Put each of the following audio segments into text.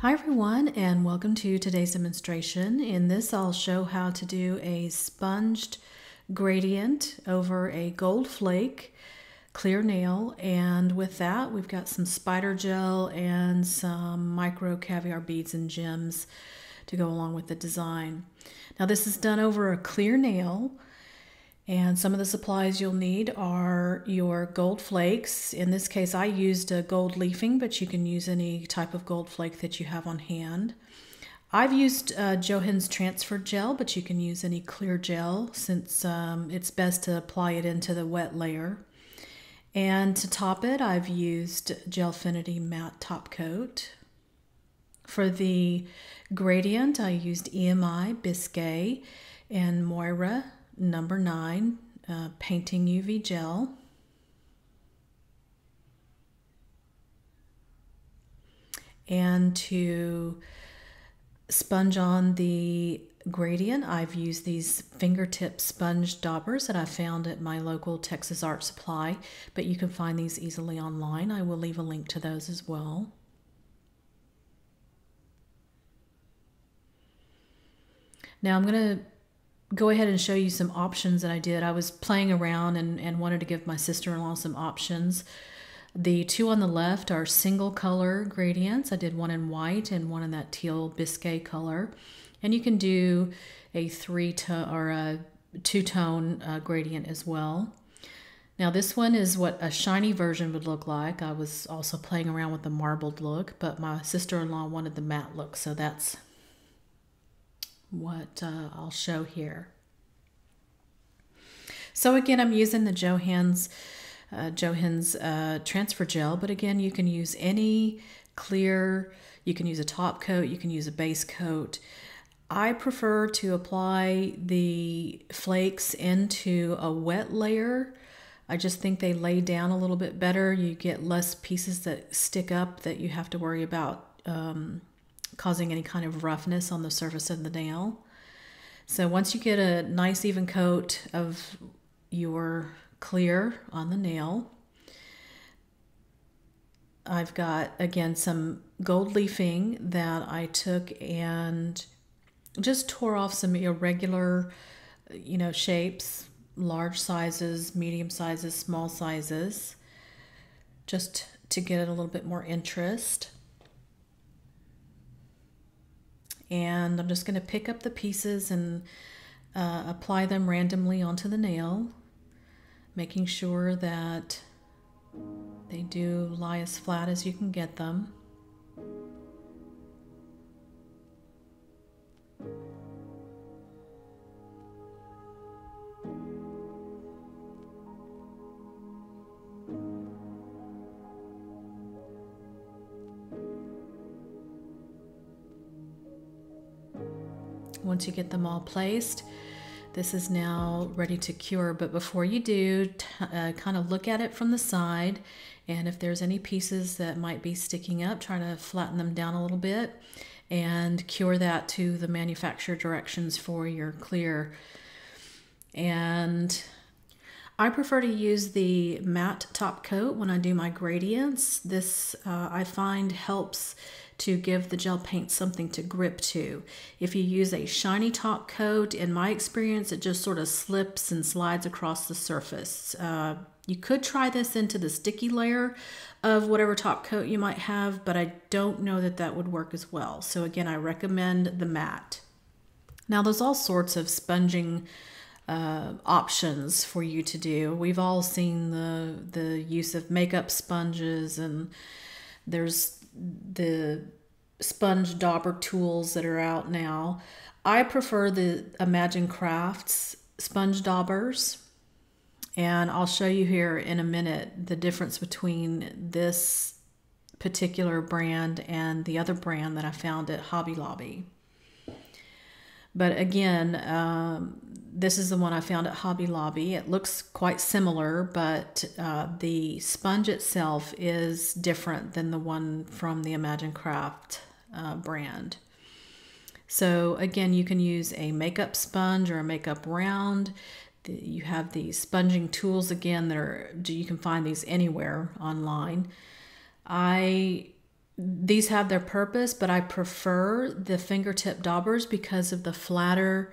Hi everyone and welcome to today's demonstration. In this I'll show how to do a sponged gradient over a gold flake clear nail and with that we've got some spider gel and some micro caviar beads and gems to go along with the design. Now this is done over a clear nail and some of the supplies you'll need are your gold flakes. In this case, I used a gold leafing, but you can use any type of gold flake that you have on hand. I've used uh, Johens transfer gel, but you can use any clear gel since um, it's best to apply it into the wet layer. And to top it, I've used Gelfinity Matte Top Coat. For the gradient, I used EMI Biscay, and Moyra number nine, uh, painting UV gel. And to sponge on the gradient, I've used these fingertip sponge daubers that I found at my local Texas Art Supply, but you can find these easily online. I will leave a link to those as well. Now I'm going to go ahead and show you some options that I did. I was playing around and, and wanted to give my sister-in-law some options. The two on the left are single color gradients. I did one in white and one in that teal bisque color. And you can do a three tone or a two tone uh, gradient as well. Now this one is what a shiny version would look like. I was also playing around with the marbled look, but my sister-in-law wanted the matte look, so that's what uh, I'll show here. So again, I'm using the Johens, uh, Johens uh, transfer gel, but again, you can use any clear, you can use a top coat, you can use a base coat. I prefer to apply the flakes into a wet layer. I just think they lay down a little bit better. You get less pieces that stick up that you have to worry about um, causing any kind of roughness on the surface of the nail. So once you get a nice even coat of your clear on the nail, I've got again some gold leafing that I took and just tore off some irregular, you know, shapes, large sizes, medium sizes, small sizes, just to get it a little bit more interest. And I'm just going to pick up the pieces and uh, apply them randomly onto the nail, making sure that they do lie as flat as you can get them. Once you get them all placed, this is now ready to cure. But before you do, uh, kind of look at it from the side. And if there's any pieces that might be sticking up, try to flatten them down a little bit and cure that to the manufacturer directions for your clear. And I prefer to use the matte top coat when I do my gradients. This uh, I find helps to give the gel paint something to grip to. If you use a shiny top coat, in my experience, it just sort of slips and slides across the surface. Uh, you could try this into the sticky layer of whatever top coat you might have, but I don't know that that would work as well. So again, I recommend the matte. Now there's all sorts of sponging uh, options for you to do. We've all seen the the use of makeup sponges and there's the sponge dauber tools that are out now. I prefer the Imagine Crafts sponge daubers. And I'll show you here in a minute the difference between this particular brand and the other brand that I found at Hobby Lobby. But again, um, this is the one I found at Hobby Lobby. It looks quite similar, but uh, the sponge itself is different than the one from the Imagine Craft uh, brand. So again, you can use a makeup sponge or a makeup round. You have the sponging tools again that are, you can find these anywhere online. I these have their purpose, but I prefer the fingertip daubers because of the flatter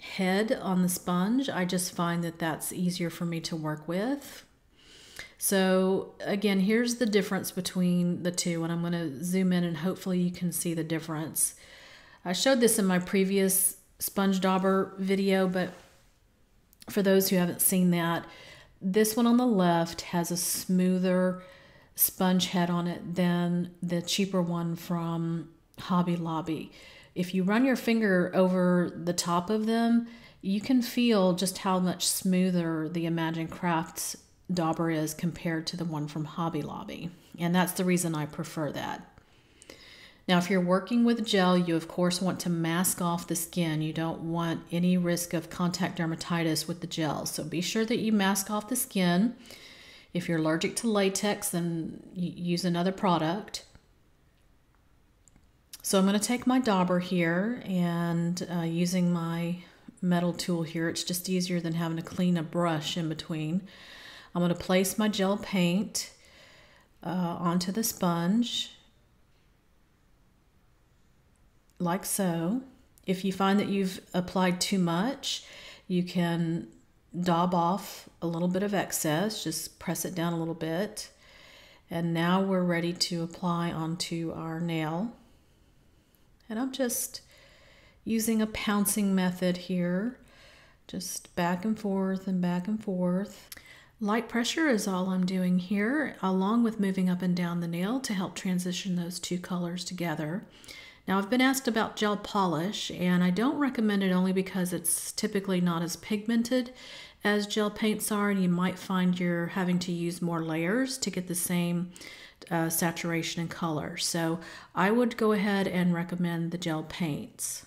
head on the sponge. I just find that that's easier for me to work with. So again, here's the difference between the two, and I'm going to zoom in and hopefully you can see the difference. I showed this in my previous sponge dauber video, but for those who haven't seen that, this one on the left has a smoother sponge head on it than the cheaper one from Hobby Lobby. If you run your finger over the top of them, you can feel just how much smoother the Imagine Crafts dauber is compared to the one from Hobby Lobby. And that's the reason I prefer that. Now, if you're working with gel, you of course want to mask off the skin. You don't want any risk of contact dermatitis with the gel. So be sure that you mask off the skin. If you're allergic to latex, then use another product. So I'm going to take my dauber here and uh, using my metal tool here, it's just easier than having to clean a brush in between. I'm going to place my gel paint uh, onto the sponge like so. If you find that you've applied too much, you can daub off a little bit of excess, just press it down a little bit. And now we're ready to apply onto our nail. And I'm just using a pouncing method here, just back and forth and back and forth. Light pressure is all I'm doing here, along with moving up and down the nail to help transition those two colors together. Now I've been asked about gel polish and I don't recommend it only because it's typically not as pigmented as gel paints are and you might find you're having to use more layers to get the same uh, saturation and color. So I would go ahead and recommend the gel paints.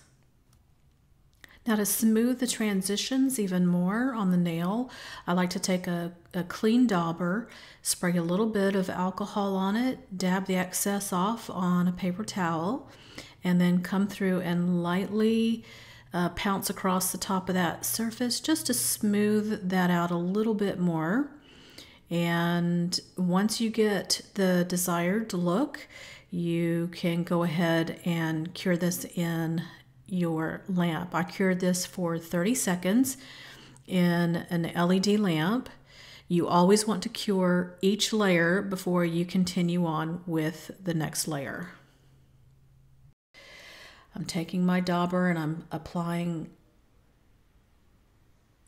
Now to smooth the transitions even more on the nail, I like to take a, a, clean dauber, spray a little bit of alcohol on it, dab the excess off on a paper towel, and then come through and lightly uh, pounce across the top of that surface just to smooth that out a little bit more. And once you get the desired look, you can go ahead and cure this in your lamp. I cured this for 30 seconds in an LED lamp. You always want to cure each layer before you continue on with the next layer. I'm taking my dauber and I'm applying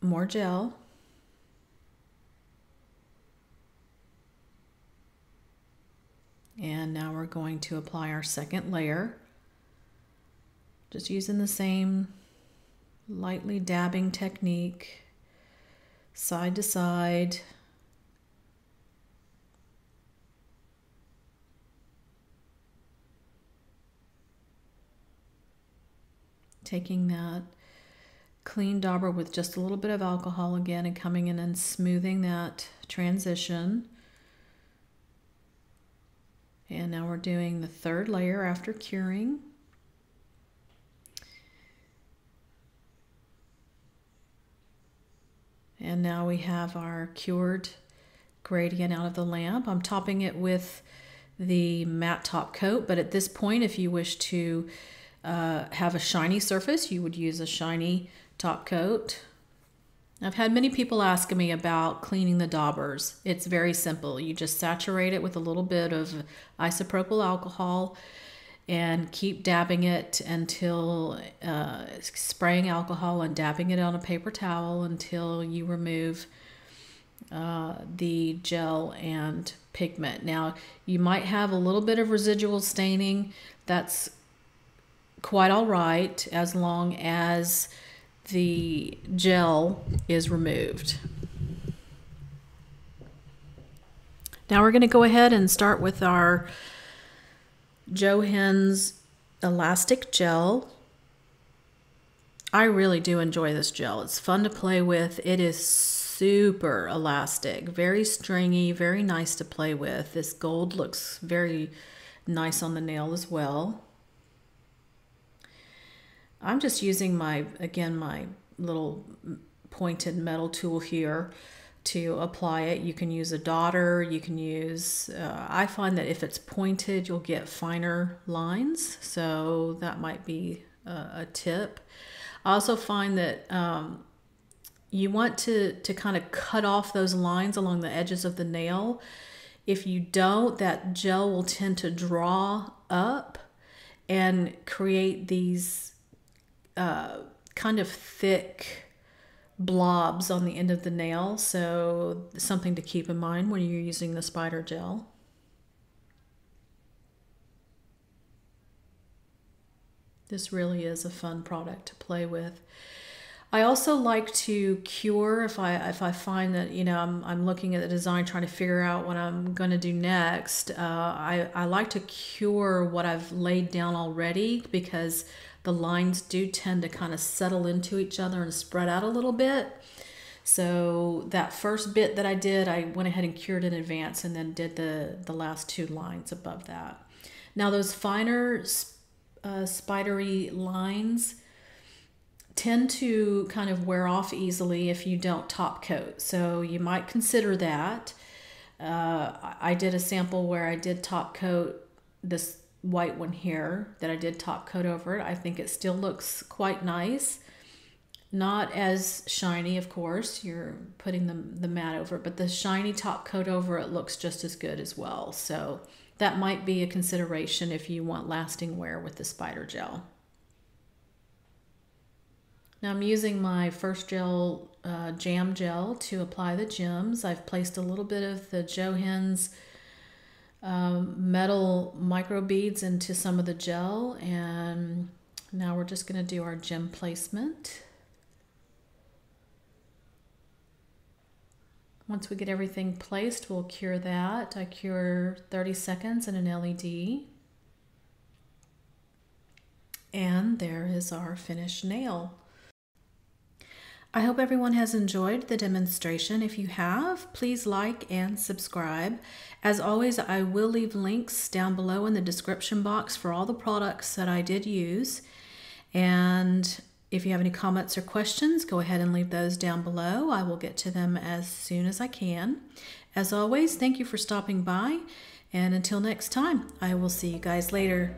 more gel. And now we're going to apply our second layer. Just using the same lightly dabbing technique, side to side. taking that clean dauber with just a little bit of alcohol again and coming in and smoothing that transition. And now we're doing the third layer after curing. And now we have our cured gradient out of the lamp. I'm topping it with the matte top coat, but at this point, if you wish to uh, have a shiny surface, you would use a shiny top coat. I've had many people ask me about cleaning the daubers. It's very simple. You just saturate it with a little bit of isopropyl alcohol and keep dabbing it until uh, spraying alcohol and dabbing it on a paper towel until you remove uh, the gel and pigment. Now, you might have a little bit of residual staining. That's quite all right as long as the gel is removed. Now we're going to go ahead and start with our Johens elastic gel. I really do enjoy this gel. It's fun to play with. It is super elastic, very stringy, very nice to play with. This gold looks very nice on the nail as well. I'm just using my, again, my little pointed metal tool here to apply it. You can use a daughter, you can use, uh, I find that if it's pointed, you'll get finer lines. So that might be a, a tip. I also find that um, you want to, to kind of cut off those lines along the edges of the nail. If you don't, that gel will tend to draw up and create these uh, kind of thick blobs on the end of the nail. So something to keep in mind when you're using the spider gel. This really is a fun product to play with. I also like to cure if I if I find that you know I'm, I'm looking at the design trying to figure out what I'm going to do next. Uh, I I like to cure what I've laid down already because the lines do tend to kind of settle into each other and spread out a little bit. So that first bit that I did, I went ahead and cured in advance and then did the, the last two lines above that. Now those finer uh, spidery lines tend to kind of wear off easily if you don't top coat. So you might consider that. Uh, I did a sample where I did top coat this white one here that I did top coat over it. I think it still looks quite nice. Not as shiny, of course, you're putting the, the matte over but the shiny top coat over it looks just as good as well. So that might be a consideration if you want lasting wear with the spider gel. Now I'm using my first gel, uh, jam gel to apply the gems. I've placed a little bit of the Johens um, metal micro beads into some of the gel and now we're just going to do our gem placement. Once we get everything placed, we'll cure that. I cure 30 seconds in an LED. And there is our finished nail. I hope everyone has enjoyed the demonstration. If you have, please like and subscribe. As always, I will leave links down below in the description box for all the products that I did use. And if you have any comments or questions, go ahead and leave those down below. I will get to them as soon as I can. As always, thank you for stopping by. And until next time, I will see you guys later.